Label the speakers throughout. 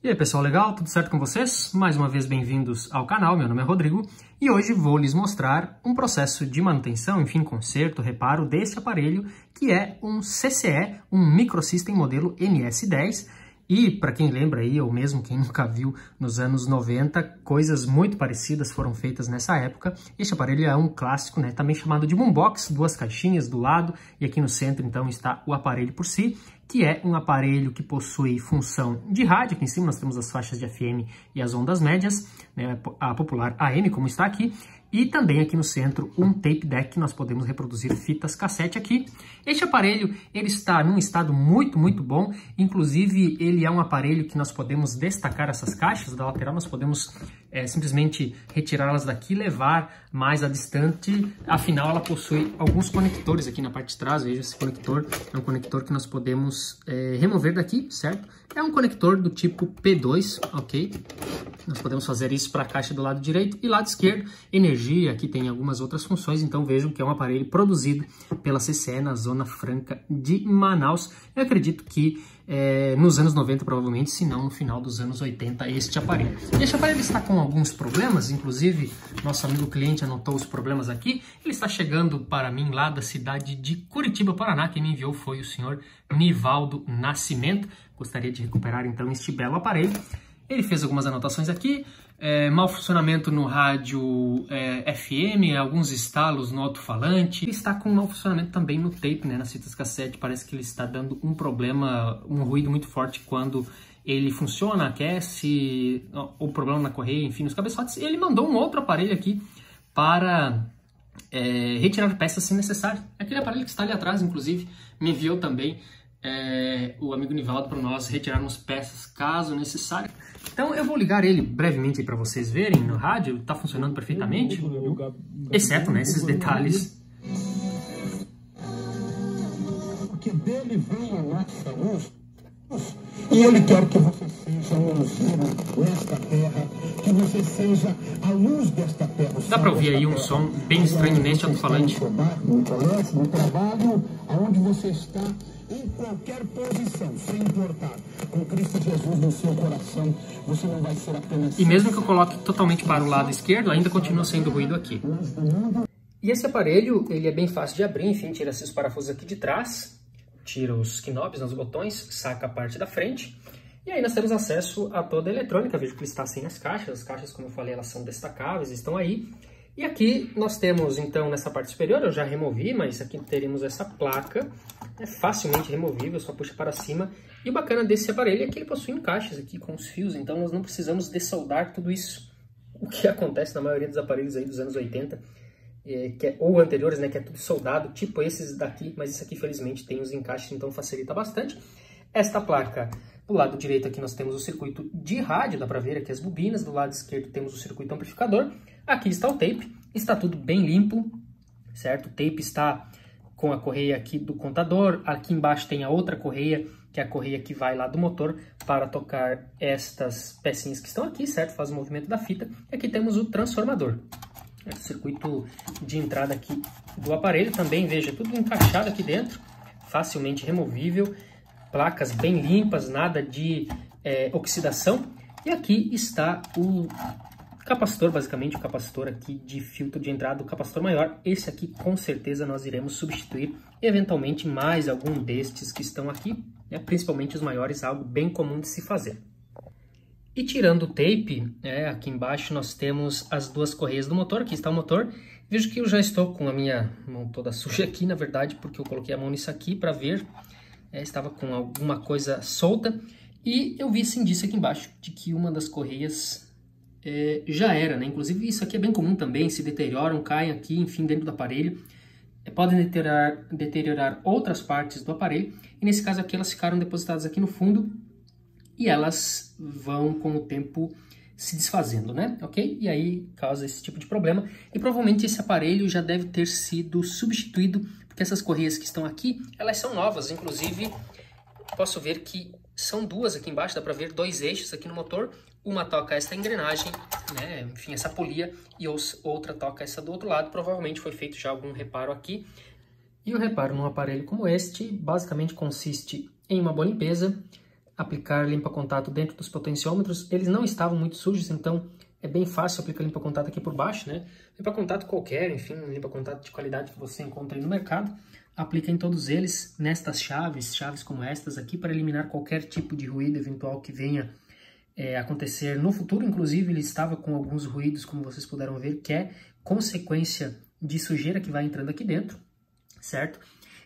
Speaker 1: E aí pessoal, legal? Tudo certo com vocês? Mais uma vez bem-vindos ao canal, meu nome é Rodrigo e hoje vou lhes mostrar um processo de manutenção, enfim, conserto, reparo deste aparelho que é um CCE, um Microsystem modelo MS10 e para quem lembra aí, ou mesmo quem nunca viu, nos anos 90, coisas muito parecidas foram feitas nessa época. Este aparelho é um clássico, né? também chamado de boombox, duas caixinhas do lado, e aqui no centro então está o aparelho por si, que é um aparelho que possui função de rádio, aqui em cima nós temos as faixas de FM e as ondas médias, né? a popular AM, como está aqui, e também aqui no centro um tape deck que nós podemos reproduzir fitas cassete aqui. Este aparelho ele está num estado muito, muito bom, inclusive ele é um aparelho que nós podemos destacar essas caixas da lateral, nós podemos é, simplesmente retirá-las daqui e levar mais a distante, afinal ela possui alguns conectores aqui na parte de trás, veja esse conector, é um conector que nós podemos é, remover daqui, certo? É um conector do tipo P2, ok? Nós podemos fazer isso para a caixa do lado direito e lado esquerdo, energia, aqui tem algumas outras funções, então vejam que é um aparelho produzido pela CCE na Zona Franca de Manaus. Eu acredito que é, nos anos 90 provavelmente, se não no final dos anos 80, este aparelho. Este aparelho está com alguns problemas, inclusive nosso amigo cliente anotou os problemas aqui. Ele está chegando para mim lá da cidade de Curitiba, Paraná. Quem me enviou foi o senhor Nivaldo Nascimento. Gostaria de recuperar então este belo aparelho. Ele fez algumas anotações aqui, é, mau funcionamento no rádio é, FM, alguns estalos no alto-falante. Ele está com mau funcionamento também no tape, né, nas fitas cassete. Parece que ele está dando um problema, um ruído muito forte quando ele funciona, aquece, ou problema na correia, enfim, nos cabeçotes. Ele mandou um outro aparelho aqui para é, retirar peças se necessário. Aquele aparelho que está ali atrás, inclusive, me enviou também é, o amigo Nivaldo para nós retirarmos peças caso necessário. Então eu vou ligar ele brevemente para vocês verem no rádio, está funcionando perfeitamente, exceto né, esses detalhes.
Speaker 2: Porque dele vem a nossa luz. E Ele quer que você seja um luzeiro nesta terra, que você seja a luz desta terra.
Speaker 1: Dá para ouvir aí um som bem estranho neste alto-falante.
Speaker 2: No colégio, no trabalho, aonde você está, em qualquer posição, sem importar, com Cristo Jesus no seu coração, você não vai ser apenas...
Speaker 1: E mesmo que eu coloque totalmente para o lado esquerdo, ainda continua sendo ruído aqui. E esse aparelho, ele é bem fácil de abrir, enfim, tira esses parafusos aqui de trás, tira os knobs nos botões, saca a parte da frente. E aí nós temos acesso a toda a eletrônica, vejo que está sem as caixas, as caixas, como eu falei, elas são destacáveis, estão aí. E aqui nós temos, então, nessa parte superior, eu já removi, mas aqui teremos essa placa, é facilmente removível, só puxa para cima. E o bacana desse aparelho é que ele possui encaixes aqui com os fios, então nós não precisamos dessoldar tudo isso. O que acontece na maioria dos aparelhos aí dos anos 80, é, que é, ou anteriores, né, que é tudo soldado, tipo esses daqui, mas esse aqui felizmente tem os encaixes, então facilita bastante. Esta placa, do lado direito aqui nós temos o circuito de rádio, dá para ver aqui as bobinas, do lado esquerdo temos o circuito amplificador, aqui está o tape, está tudo bem limpo, certo? O tape está com a correia aqui do contador, aqui embaixo tem a outra correia, que é a correia que vai lá do motor para tocar estas pecinhas que estão aqui, certo? Faz o movimento da fita. E aqui temos o transformador circuito de entrada aqui do aparelho. Também, veja, tudo encaixado aqui dentro, facilmente removível, placas bem limpas, nada de é, oxidação. E aqui está o capacitor, basicamente o capacitor aqui de filtro de entrada, o capacitor maior. Esse aqui com certeza nós iremos substituir eventualmente mais algum destes que estão aqui, né? principalmente os maiores, algo bem comum de se fazer. E tirando o tape, é, aqui embaixo nós temos as duas correias do motor, aqui está o motor. Vejo que eu já estou com a minha mão toda suja aqui, na verdade, porque eu coloquei a mão nisso aqui para ver. É, estava com alguma coisa solta. E eu vi esse indício aqui embaixo de que uma das correias é, já era, né? Inclusive isso aqui é bem comum também, se deterioram, caem aqui, enfim, dentro do aparelho. É, podem deteriorar, deteriorar outras partes do aparelho. E nesse caso aqui elas ficaram depositadas aqui no fundo e elas vão com o tempo se desfazendo, né? Ok? E aí causa esse tipo de problema. E provavelmente esse aparelho já deve ter sido substituído, porque essas correias que estão aqui, elas são novas. Inclusive, posso ver que são duas aqui embaixo, dá para ver dois eixos aqui no motor. Uma toca essa engrenagem, né? Enfim, essa polia, e outra toca essa do outro lado. Provavelmente foi feito já algum reparo aqui. E o reparo num aparelho como este, basicamente consiste em uma boa limpeza, aplicar limpa-contato dentro dos potenciômetros. Eles não estavam muito sujos, então é bem fácil aplicar limpa-contato aqui por baixo, né? Limpa-contato qualquer, enfim, limpa-contato de qualidade que você encontra aí no mercado. Aplica em todos eles, nestas chaves, chaves como estas aqui, para eliminar qualquer tipo de ruído eventual que venha é, acontecer no futuro. Inclusive, ele estava com alguns ruídos, como vocês puderam ver, que é consequência de sujeira que vai entrando aqui dentro, certo?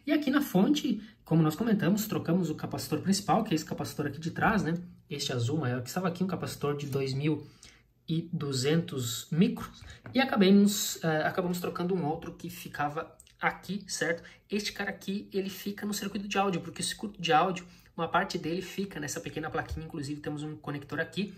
Speaker 1: E aqui na fonte, como nós comentamos, trocamos o capacitor principal, que é esse capacitor aqui de trás, né? Este azul maior que estava aqui, um capacitor de 2200 micros, e acabamos, uh, acabamos trocando um outro que ficava aqui, certo? Este cara aqui, ele fica no circuito de áudio, porque o circuito de áudio, uma parte dele fica nessa pequena plaquinha, inclusive temos um conector aqui,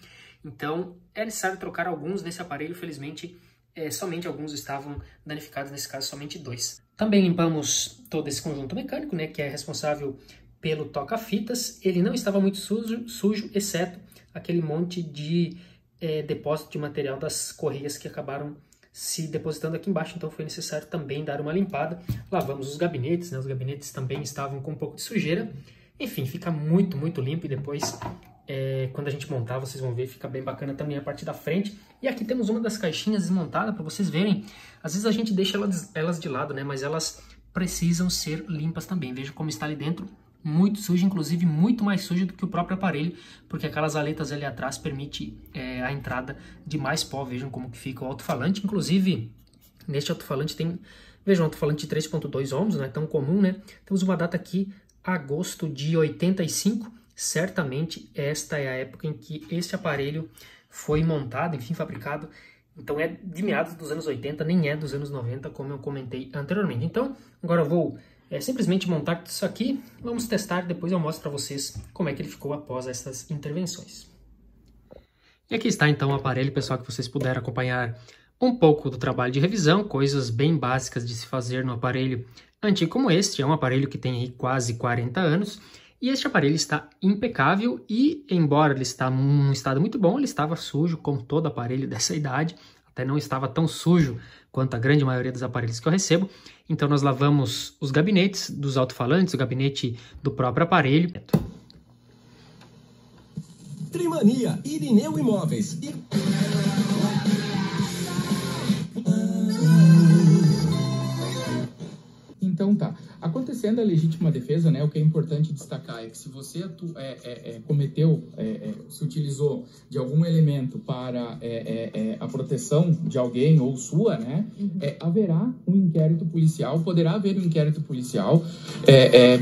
Speaker 1: então é necessário trocar alguns nesse aparelho, felizmente é, somente alguns estavam danificados, nesse caso somente dois. Também limpamos todo esse conjunto mecânico, né, que é responsável pelo toca-fitas. Ele não estava muito sujo, sujo exceto aquele monte de é, depósito de material das correias que acabaram se depositando aqui embaixo, então foi necessário também dar uma limpada. Lavamos os gabinetes, né, os gabinetes também estavam com um pouco de sujeira. Enfim, fica muito, muito limpo e depois é, quando a gente montar, vocês vão ver, fica bem bacana também a parte da frente. E aqui temos uma das caixinhas desmontada para vocês verem. Às vezes a gente deixa elas, de lado, né? Mas elas precisam ser limpas também. Veja como está ali dentro, muito sujo, inclusive muito mais sujo do que o próprio aparelho, porque aquelas aletas ali atrás permite é, a entrada de mais pó. Vejam como que fica o alto-falante. Inclusive, neste alto-falante tem, vejam, alto-falante de 3.2 ohms, não é tão comum, né? Temos uma data aqui, agosto de 85, certamente esta é a época em que este aparelho foi montado, enfim, fabricado. Então é de meados dos anos 80, nem é dos anos 90, como eu comentei anteriormente. Então, agora eu vou é, simplesmente montar isso aqui, vamos testar, depois eu mostro para vocês como é que ele ficou após essas intervenções. E aqui está então o aparelho, pessoal, que vocês puderam acompanhar um pouco do trabalho de revisão, coisas bem básicas de se fazer no aparelho antigo como este, é um aparelho que tem quase 40 anos, e este aparelho está impecável e, embora ele está num estado muito bom, ele estava sujo, como todo aparelho dessa idade, até não estava tão sujo quanto a grande maioria dos aparelhos que eu recebo. Então nós lavamos os gabinetes dos alto-falantes, o gabinete do próprio aparelho.
Speaker 2: Trimania, Irineu Imóveis.
Speaker 3: Então Acontecendo a legítima defesa, né, o que é importante destacar é que se você atu, é, é, é, cometeu, é, é, se utilizou de algum elemento para é, a proteção de alguém ou sua, né, uhum. haverá um inquérito policial, poderá haver um inquérito policial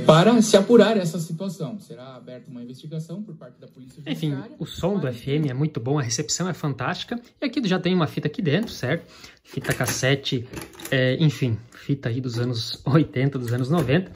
Speaker 3: para se apurar essa situação. Será aberta uma investigação por parte da polícia
Speaker 1: Enfim, o som do FM é muito bom, a recepção é fantástica. E aqui já tem uma fita aqui dentro, certo? Fita cassete, enfim, fita aí dos anos 80, dos anos 90.